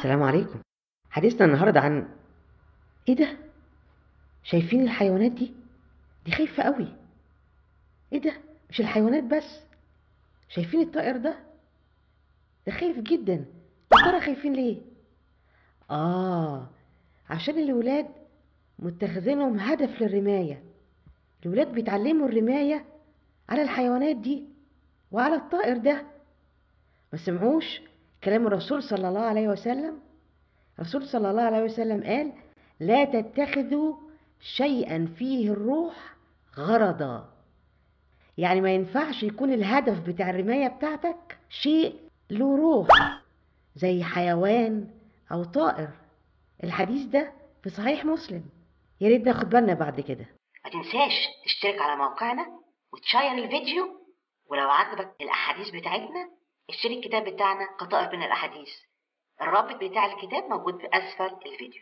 السلام عليكم. حديثنا النهاردة عن إيه ده؟ شايفين الحيوانات دي؟ دي خايفة قوي. إيه ده؟ مش الحيوانات بس. شايفين الطائر ده؟ ده خايف جدا. يا ترى خايفين ليه؟ آه عشان الولاد متخذينهم هدف للرماية. الولاد بيتعلموا الرماية على الحيوانات دي وعلى الطائر ده. ما سمعوش؟ كلام الرسول صلى الله عليه وسلم. الرسول صلى الله عليه وسلم قال لا تتخذوا شيئا فيه الروح غرضا. يعني ما ينفعش يكون الهدف بتاع الرماية بتاعتك شيء له روح زي حيوان أو طائر. الحديث ده في صحيح مسلم. يا ريت ناخد بالنا بعد كده. ما تنساش تشترك على موقعنا وتشير الفيديو ولو عجبك الأحاديث بتاعتنا اشتري الكتاب بتاعنا قطائف من الأحاديث. الرابط بتاع الكتاب موجود في أسفل الفيديو.